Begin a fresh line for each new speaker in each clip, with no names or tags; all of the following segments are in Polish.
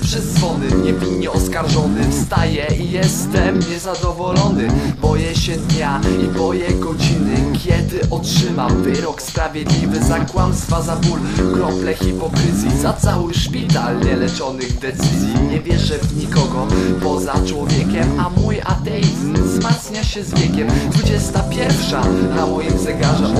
przez dzwony Niewinnie oskarżony. Wstaję i jestem niezadowolony. Boję się dnia i boję godziny Kiedy otrzymam wyrok sprawiedliwy Za kłamstwa, za ból, krople hipokryzji Za cały szpital nieleczonych decyzji. Nie wierzę w nikogo poza człowiekiem A mój ateizm wzmacnia się z wiekiem. 21 na moim zegarze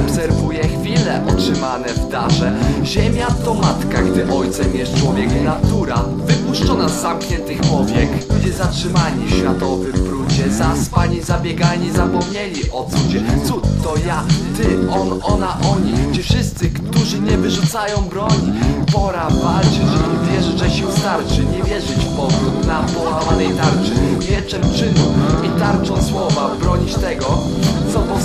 w darze. Ziemia to matka, gdy ojcem jest człowiek. Natura wypuszczona z zamkniętych powiek. Ludzie zatrzymani w światowym brudzie. Zaspani, zabiegani, zapomnieli o cudzie. Cud to ja, ty, on, ona, oni. Ci wszyscy, którzy nie wyrzucają broni. Pora walczyć i wierzyć, że sił starczy. Nie wierzyć w powrót na połamanej tarczy. Mieczem czynu i tarczą słowa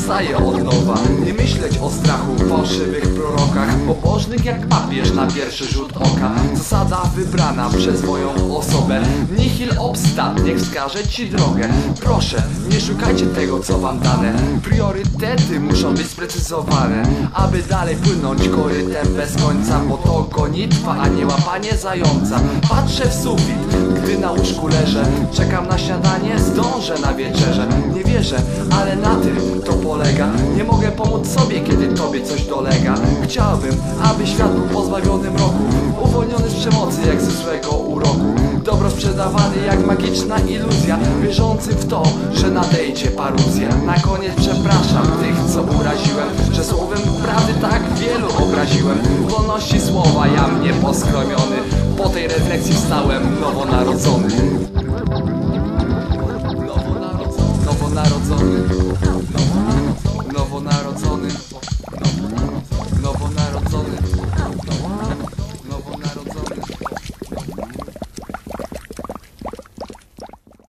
powstaje od nowa. Nie myśleć o strachu, fałszywych prorokach Pobożnych jak papież na pierwszy rzut oka. Zasada wybrana przez moją osobę. Nihil obstat, niech wskaże ci drogę. Proszę, nie szukajcie tego co wam dane. Priorytety muszą być sprecyzowane Aby dalej płynąć korytem bez końca Bo to gonitwa, a nie łapanie zająca. Patrzę w sufit, gdy na łóżku leżę Czekam na śniadanie, zdążę na wieczerze. Nie wierzę, ale na tym to polega. Nie mogę pomóc sobie, kiedy tobie coś dolega. Chciałbym, aby świat był pozbawiony mroku Uwolniony z przemocy jak ze złego uroku. Dobro sprzedawany jak magiczna iluzja Wierzący w to, że nadejdzie paruzja. Na koniec przepraszam tych, co uraziłem Że słowem prawdy tak Wolności słowa ja mnie poskromiony. Po tej refleksji Nowonarodzony Nowonarodzony